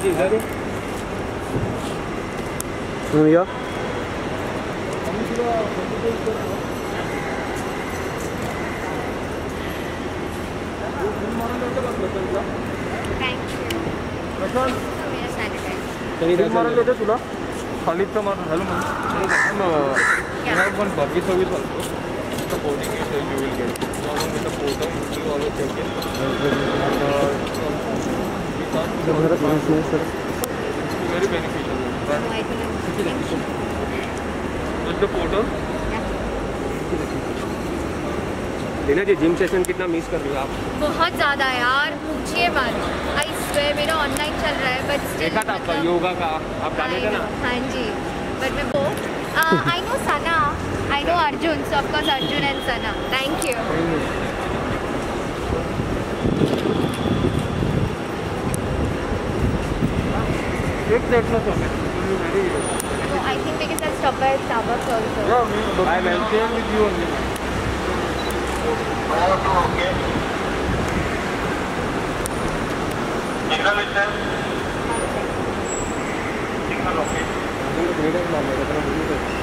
जी इधर भैया तरी तुला खाली तर मारून झालं मग पण बग्गी सर्विस असतो the boarding is uh, you. will get along very beneficial but with the portal Leena ji gym session कितना मिस कर रही हो आप? बहुत ज़्यादा यार पूछिए मत। आई स्वेयर मेरा ऑनलाइन चल रहा है बट देखा था आपका योगा का आप डाले थे ना? हाँ जी बट मैं वो I know Sana I know Arjun so of course Arjun and Sana thank you एक प्लेट में तो very So I think we can just stop by Starbucks also. yeah I'm maintain with you only Okay. Signal is there. Signal okay. I'm going to read it मारले